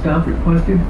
staff requested